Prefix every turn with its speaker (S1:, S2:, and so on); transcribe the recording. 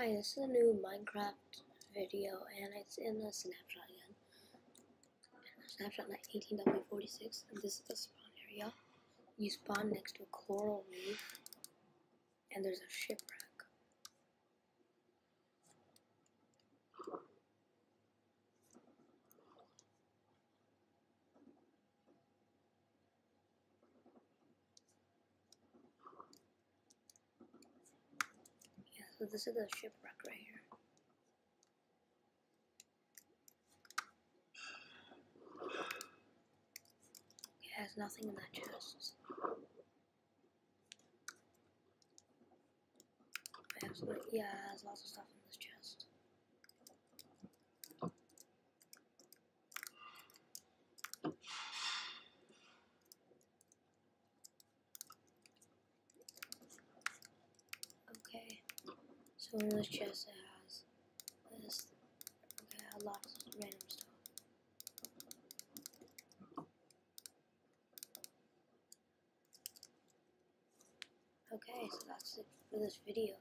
S1: Hi, this is a new Minecraft video and it's in a snapshot again. Snapshot 18W46 and this is the spawn area. You spawn next to a coral reef and there's a shipwreck. Yeah, so this is the shipwreck right here. It has nothing in that chest. Yeah, it has lots of stuff in this chest. Okay, so in this chest it has this, okay, a lot of random stuff. Okay, so that's it for this video.